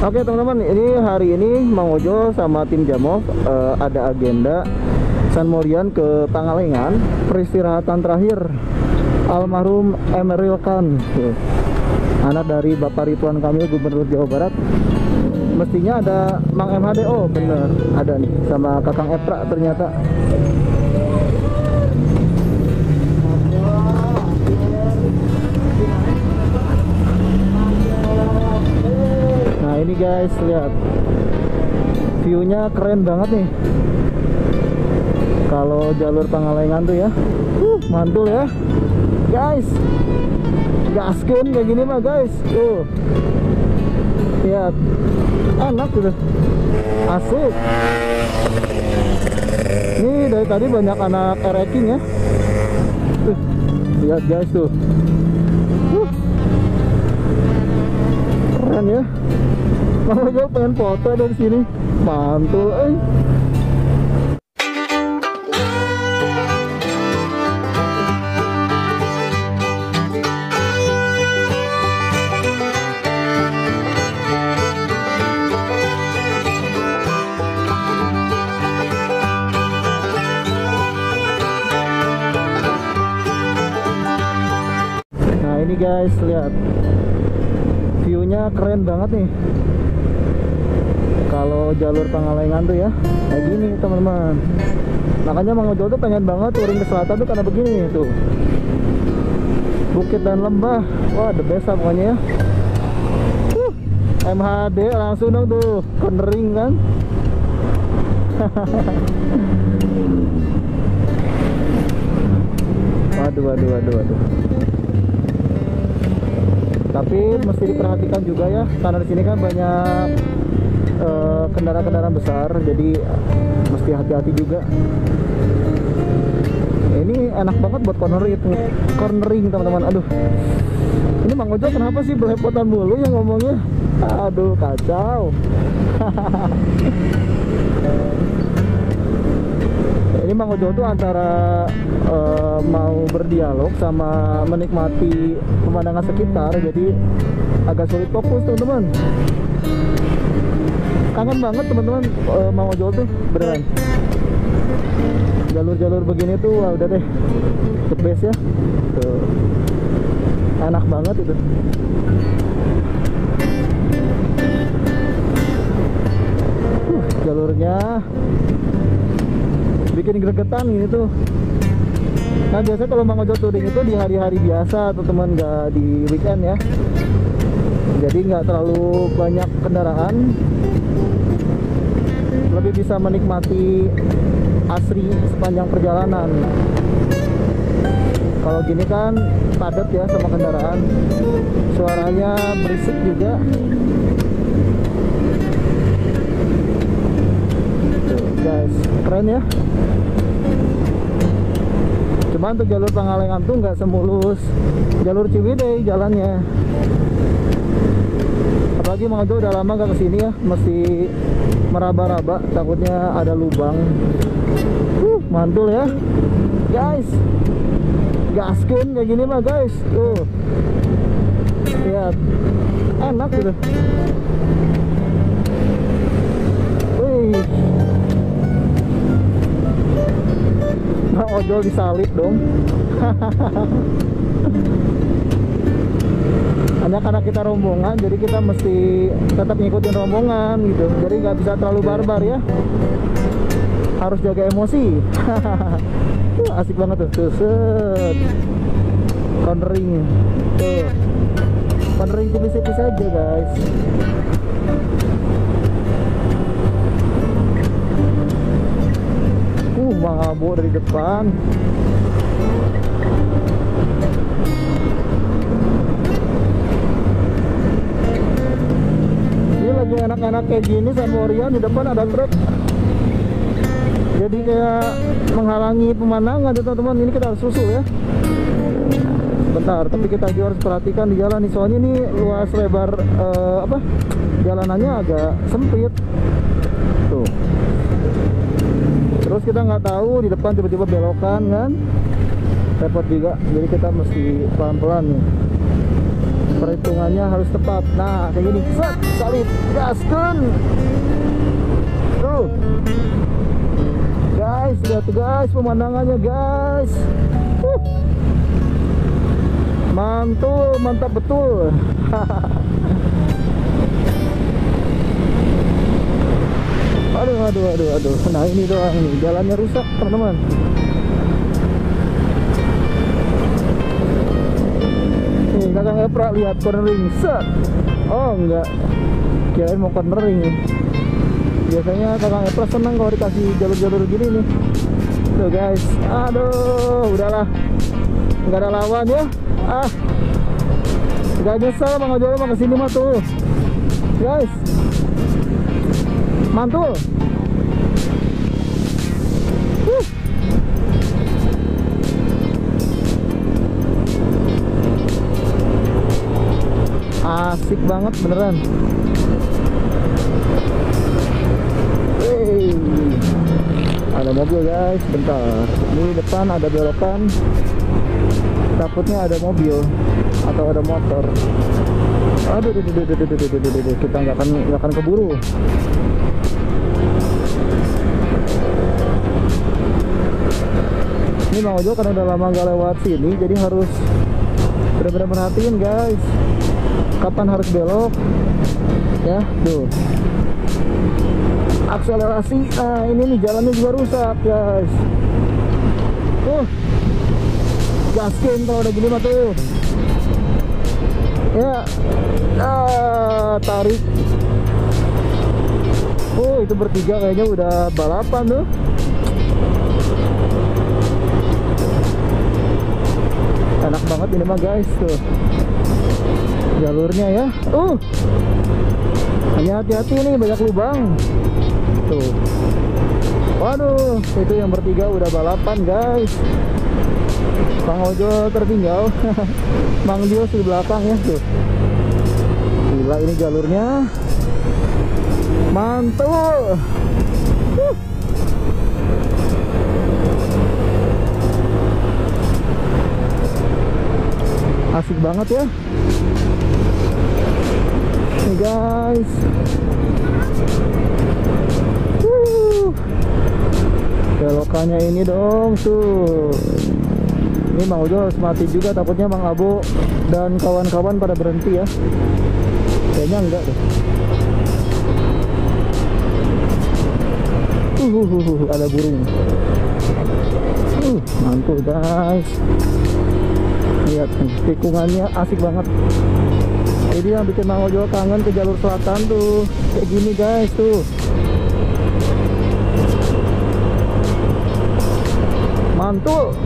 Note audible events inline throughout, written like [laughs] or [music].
Oke teman-teman, ini hari ini Mang Ojo sama tim Jamov eh, ada agenda San Morian ke Pangalengan peristirahatan terakhir almarhum Emeril Khan. Anak dari Bapak Ridwan Kamil Gubernur Jawa Barat. Mestinya ada Mang MHD oh bener ada nih sama Kakang Epra ternyata guys lihat. Viewnya keren banget nih. Kalau jalur Pangalengan tuh ya. Uh, Mantul ya. Guys Gaskin kayak gini mah guys. Tuh. Lihat. Enak gitu Asik. Ini dari tadi banyak anak ereking ya. Tuh. Lihat guys tuh. Uh, keren ya Mama gue pengen foto dari sini. Mantul eh. Nah guys lihat. Viewnya keren banget nih Kalau jalur Pangalengan tuh ya Kayak gini teman-teman. Makanya Mang Ojo tuh pengen banget touring ke selatan tuh karena begini tuh. Bukit dan lembah. Wah the best lah pokoknya ya. Huh, MHD langsung dong tuh Kondering kan? [laughs] Waduh waduh waduh waduh. Tapi mesti diperhatikan juga ya karena di sini kan banyak eh, kendaraan-kendaraan besar jadi mesti hati-hati juga. Ini enak banget buat cornering cornering teman-teman. Aduh. Ini Mang Ojo kenapa sih belepotan mulu yang ngomongnya? Aduh kacau. [laughs] Ini Mang Ojo tuh antara eh, mau berdialog sama menikmati pemandangan sekitar jadi agak sulit fokus teman-teman kangen banget teman-teman. Eh, Mang Ojo tuh beneran. Jalur-jalur begini tuh wah udah deh. The best ya. Tuh. Enak banget itu. Uh, jalurnya bikin gregetan gini tuh. Nah biasanya kalau Mang Ojo touring itu di hari-hari biasa atau teman nggak di weekend ya. Jadi nggak terlalu banyak kendaraan lebih bisa menikmati asri sepanjang perjalanan. Kalau gini kan padat ya sama kendaraan. Suaranya berisik juga. Tuh, guys. Keren ya. Cuman untuk jalur Pangalengan tuh nggak semulus. Jalur Ciwidey jalannya apalagi Mang Ojo udah lama gak ke sini ya. Mesti meraba-raba. Takutnya ada lubang. Uh, mantul ya. Guys. Gaskin kayak gini mah guys. Tuh. Lihat. Enak gitu. Wih. Ojol disalip dong [laughs] hanya karena kita rombongan jadi kita mesti tetap ngikutin rombongan gitu. Jadi nggak bisa terlalu barbar ya. Harus jaga emosi. Tuh, [laughs] asik banget tuh. Tuh set. Cornering tuh. Cornering tipis-tipis aja guys. Uh mabuk dari depan lagi enak-enak kayak gini San Morian di depan ada truk. Jadi kayak menghalangi pemandangan tuh teman-teman. Ini kita harus susul ya. Bentar tapi kita juga harus perhatikan di jalan nih. Soalnya ini luas lebar eh, apa? Jalanannya agak sempit. Tuh. Terus kita nggak tahu di depan tiba-tiba belokan kan? Repot juga. Jadi kita mesti pelan-pelan nih perhitungannya harus tepat. Nah kayak gini. Set salib gaskan. Tuh guys lihat tuh guys pemandangannya guys. Uh. mantul mantap betul. [laughs] Aduh aduh aduh aduh. Nah ini doang nih. Jalannya rusak teman-teman nih kakak Epra lihat cornering. Set. Oh enggak. Kirain mau cornering. Biasanya kakak Epra senang kalau dikasih jalur-jalur gini nih. Tuh guys. Aduh udahlah. Nggak ada lawan ya. Ah. Gak nyesel Bang Ojo mah ke sini mah tuh. Guys. Mantul asik banget beneran. Ada mobil guys. Bentar. Ini depan ada belokan. Takutnya ada mobil atau ada motor. Aduh, aduh, aduh, aduh, aduh, aduh, aduh, kita nggak akan nggak akan keburu. Ini mau Ojo karena udah lama nggak lewat sini jadi harus benar-benar perhatiin guys kapan harus belok? Ya tuh. Akselerasi nah ini nih jalannya juga rusak guys. Tuh. Gaskin kalau udah gini mah tuh. Ya. Ah, tarik. Oh itu bertiga kayaknya udah balapan tuh. Enak banget ini mah guys tuh jalurnya ya. Uh hanya hati-hati nih banyak lubang. Tuh. Waduh itu yang bertiga udah balapan guys. Bang Ojo tertinggal. [laughs] Bang di belakang ya tuh. Gila ini jalurnya. Mantul. Uh. asik banget ya nih guys. Belokannya ini dong tuh ini Mang Ujo harus mati juga takutnya Mang Abu dan kawan-kawan pada berhenti ya. Kayaknya enggak deh. Uh, uh, ada burung. Uh, mantul guys. Lihat tikungannya asik banget jadi yang bikin Mang Ojo kangen ke jalur selatan tuh. Kayak gini guys tuh. Mantul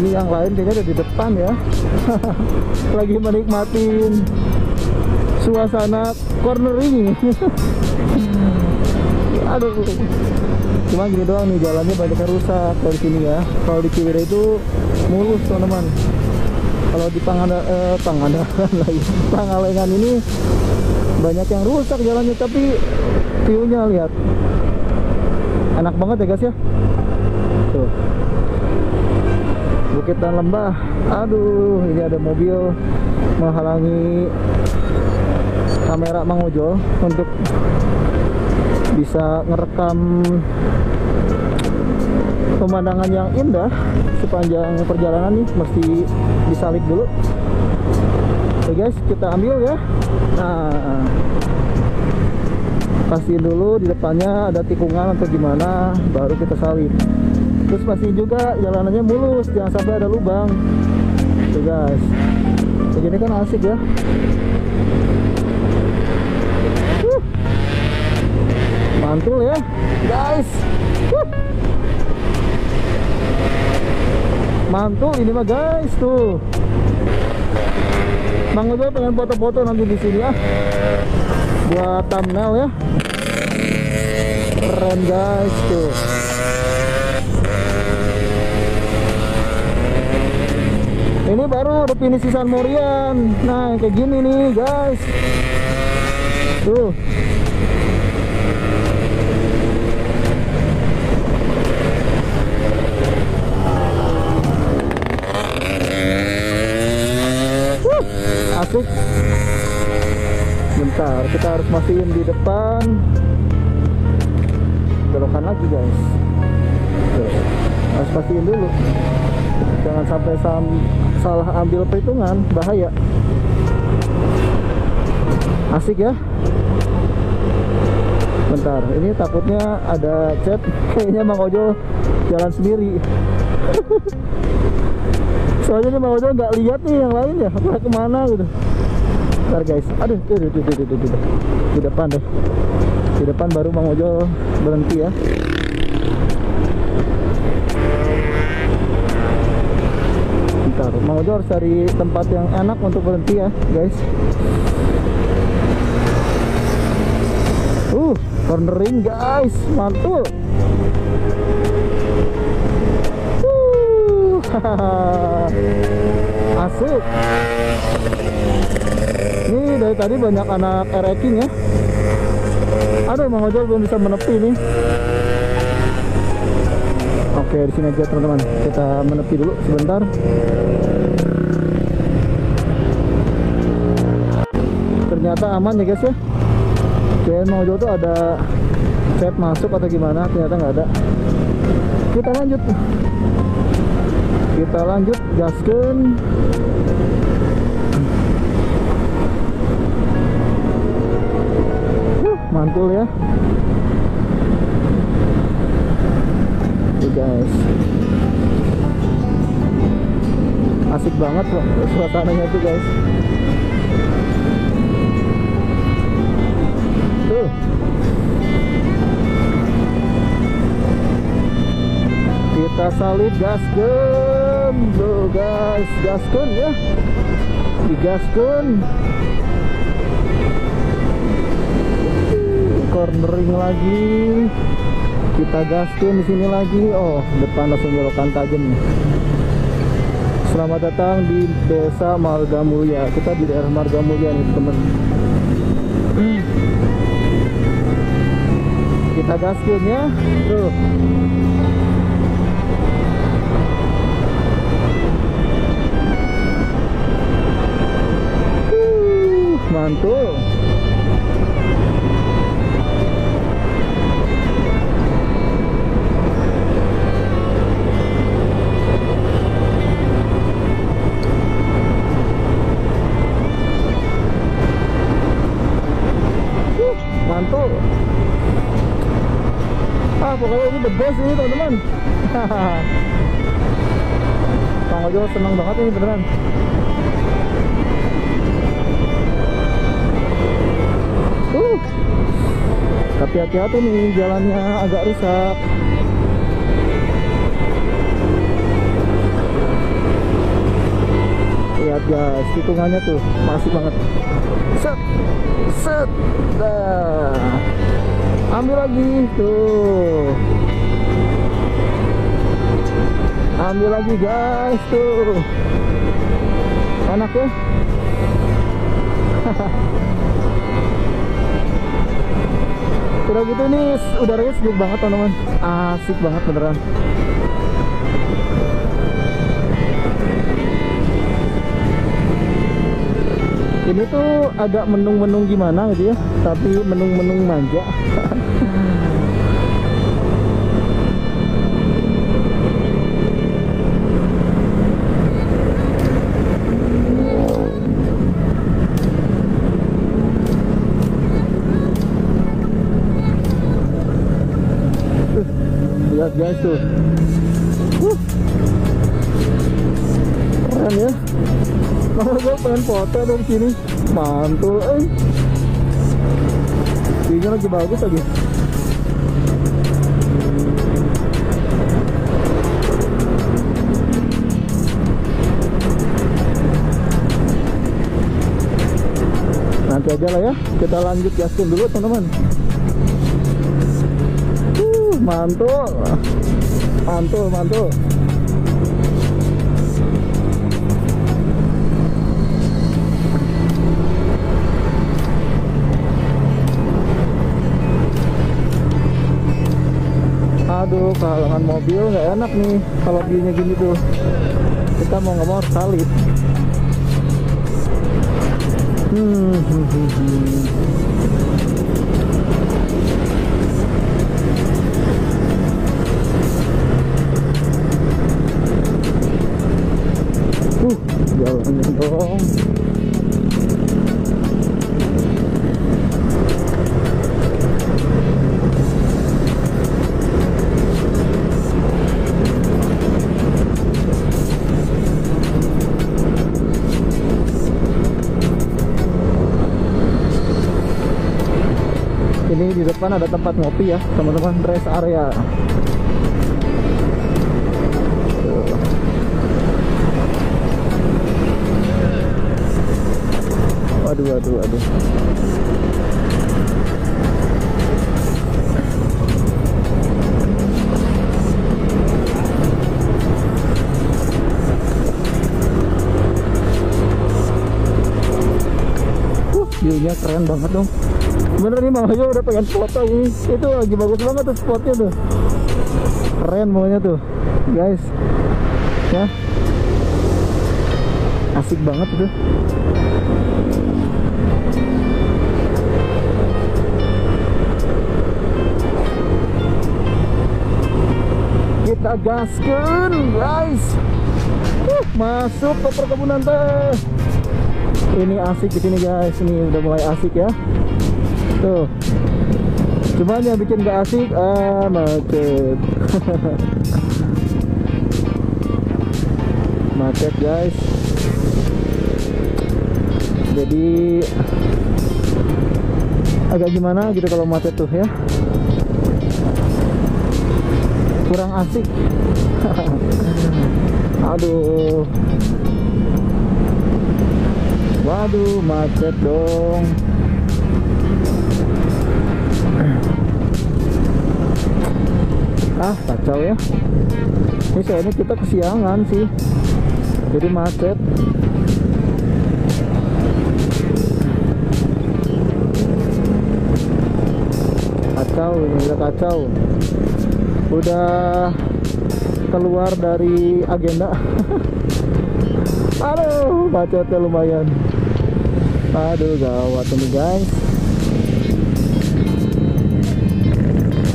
ini yang lain kayaknya ada di depan ya. [laughs] Lagi menikmatin suasana cornering [laughs] aduh. Cuma gini doang nih jalannya banyak rusak dari sini ya. Kalau di Ciwidey itu mulus teman-teman. Kalau di Panganda eh, [laughs] lagi. Pangalengan ini banyak yang rusak jalannya tapi view-nya lihat. Enak banget ya guys ya bukit dan lembah. Aduh ini ada mobil menghalangi kamera Mang Ojo untuk bisa ngerekam pemandangan yang indah sepanjang perjalanan nih. Mesti disalip dulu. Oke guys kita ambil ya. Nah pastiin dulu di depannya ada tikungan atau gimana baru kita salip terus pastiin juga jalanannya mulus jangan sampai ada lubang. Tuh guys. Begini kan asik ya. Mantul ya guys. Mantul ini mah guys tuh. Bang Ujo pengen foto-foto nanti di sini ya buat thumbnail ya. Keren guys tuh ini baru definisi San Morian. Nah kayak gini nih guys. Tuh. Asik bentar kita harus mastiin di depan. Belokan lagi guys. Harus pastiin dulu. Jangan sampai sam- salah ambil perhitungan bahaya. Asik ya. Bentar ini takutnya ada chat. [laughs] Kayaknya Mang Ojo jalan sendiri. [laughs] Soalnya nih Mang Ojo nggak lihat nih yang lain ya ke mana gitu Bentar guys, aduh, tuh, tuh, tuh, tuh, tuh. di depan deh, di depan baru Mang Ojo berhenti ya. Bentar, Mang Ojo harus cari tempat yang enak untuk berhenti ya, guys. Uh, cornering guys, mantul. Uh, [laughs] asik. Ini dari tadi banyak anak ereking ya. Aduh, Mang Ojol belum bisa menepi nih. Oke, di sini aja teman-teman. Kita menepi dulu sebentar. Ternyata aman ya guys ya. Kirain Mang Ojol tuh ada chat masuk atau gimana, ternyata nggak ada. Kita lanjut. Kita lanjut gaskeun. Mantul ya. Tuh guys. Asik banget loh suasananya tuh guys. Tuh. Kita salib gaskeun tuh guys. Gaskeun ya. Digaskeun cornering lagi. Kita gaskin di sini lagi. Oh depan langsung belokan tajam selamat datang di desa Marga Mulia. Kita di daerah Marga Mulia nih temen kita gaskin ya. Tuh best ini teman-teman. [laughs] Kang Ojo senang banget ini beneran. Uh. Tapi hati-hati nih jalannya agak rusak. Lihat guys hitungannya tuh masih banget. Set set dah. Ambil lagi tuh ambil lagi guys tuh. Enak ya? [laughs] Udah gitu nih udaranya sejuk banget teman-teman. Asik banget beneran. Ini tuh agak menung-menung gimana gitu ya tapi menung-menung manja [laughs] lihat guys tuh keren ya. Kalau gue pengen foto dong sini. Mantul eh. View-nya lagi bagus lagi. Nanti aja lah ya. Kita lanjut gaskin dulu teman-teman mantul. Mantul mantul. Aduh kehalangan mobil nggak enak nih kalau gini gini tuh. Kita mau nggak mau salib. Hmm. hmm, hmm, hmm. Ini di depan ada tempat ngopi ya, teman-teman rest area. Waduh, waduh. Uh, view-nya keren banget dong. Bener nih Bang Ajo udah pengen foto ini. Itu lagi bagus banget tuh spotnya tuh. Keren pokoknya tuh, guys. Ya. Asik banget itu. Kita gaskan, guys. Uh, masuk ke perkebunan teh. Ini asik di sini guys. Ini udah mulai asik ya. Tuh. Cuman yang bikin gak asik ah macet. [laughs] macet guys. Jadi agak gimana gitu kalau macet tuh ya. Kurang asik. [laughs] Aduh. Waduh, macet dong. Ah, kacau ya. Ini sayangnya kita kesiangan sih. Jadi macet. Kacau ini udah kacau. Udah keluar dari agenda. [laughs] Aduh, macetnya lumayan. Aduh, gawat ini guys.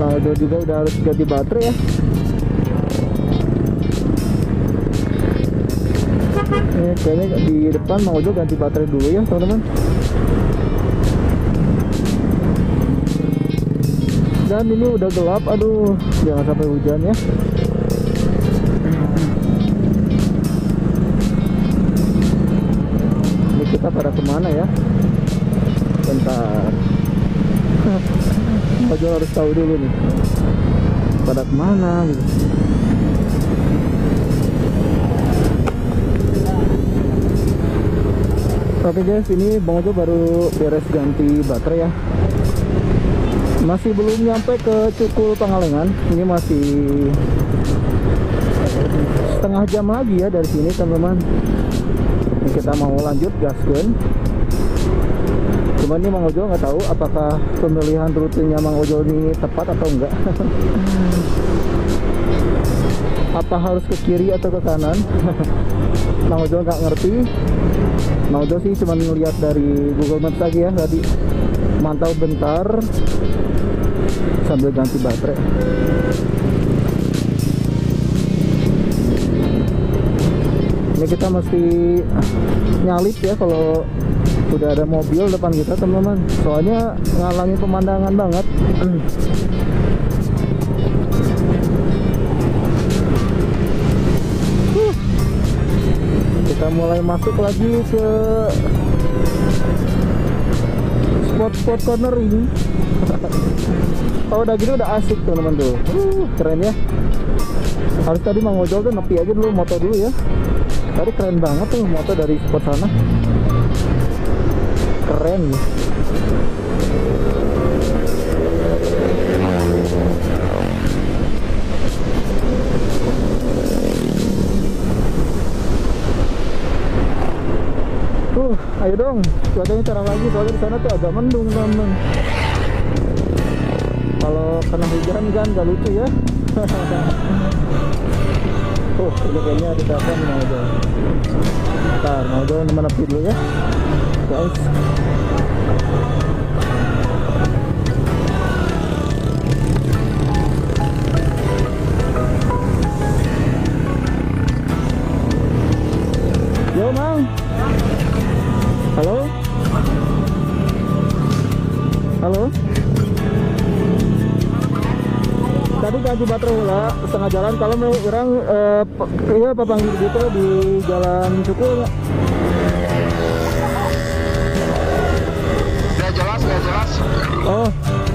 Valdo juga udah harus ganti baterai ya. Ini kayaknya di depan mau juga ganti baterai dulu ya, teman-teman. Dan ini udah gelap, aduh, jangan sampai hujan ya. Ini kita pada ke mana ya? Bentar. Aja harus tahu dulu nih pada ke mana gitu. Oke guys, ini Bang Ojo baru beres ganti baterai ya. Masih belum nyampe ke Cukul Pangalengan. Ini masih setengah jam lagi ya dari sini teman-teman. Kita mau lanjut gasken. Cuman ini Mang Ojo nggak tahu apakah pemilihan rutenya Mang Ojo ini tepat atau enggak. [laughs] Apa harus ke kiri atau ke kanan? [laughs] Mang Ojo nggak ngerti. Mang Ojo sih cuma ngeliat dari Google Maps lagi ya tadi. Mantau bentar sambil ganti baterai. Ini kita mesti nyalip ya kalau udah ada mobil depan kita teman-teman soalnya ngalangi pemandangan banget kita mulai masuk lagi ke spot-spot corner ini. Oh udah gitu udah asik teman-teman tuh. Uh, keren ya. Harus tadi Mang Ojol tuh nepi aja dulu moto dulu ya. Tadi keren banget tuh moto dari spot sana. Keren Uh, ayo dong, cuacanya cerah lagi soalnya di sana tuh agak mendung teman. Kalau kena hujan kan gak lucu ya. [laughs] oh ini kayaknya ada telepon mau aja ntar mau aja menepi dulu ya guys Baterai lah setengah jalan kalau mau orang eh, iya papang gitu di jalan Cukul nggak? Gak jelas, gak jelas. Oh,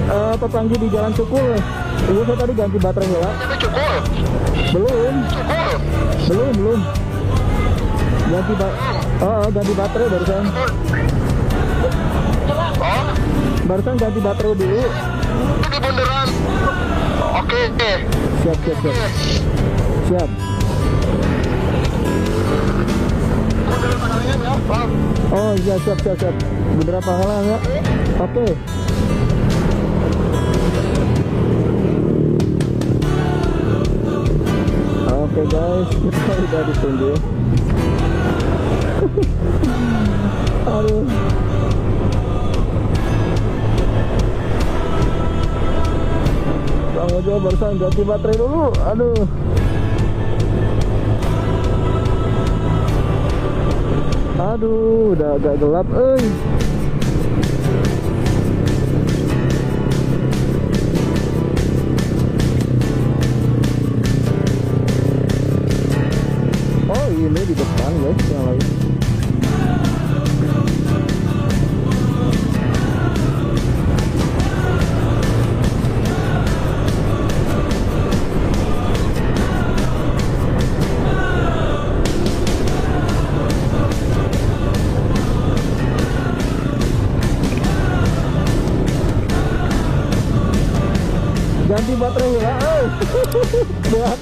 eh, papanggi di jalan Cukul. Iya saya tadi ganti baterai. Itu cukup, Belum, cukup. belum, belum. Ganti ba oh, oh, ganti baterai barusan. Oh, Barusan ganti baterai dulu. itu di bundaran. Oke, oke. Siap, siap, siap. Siap. Oh iya siap siap siap. Beberapa halang ya. Oke. Oke guys, [laughs] kita udah ditunggu. [laughs] Aduh. Bang Ojo barusan ganti baterai dulu. Aduh. Aduh, udah agak gelap, eh.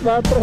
Eh. Buat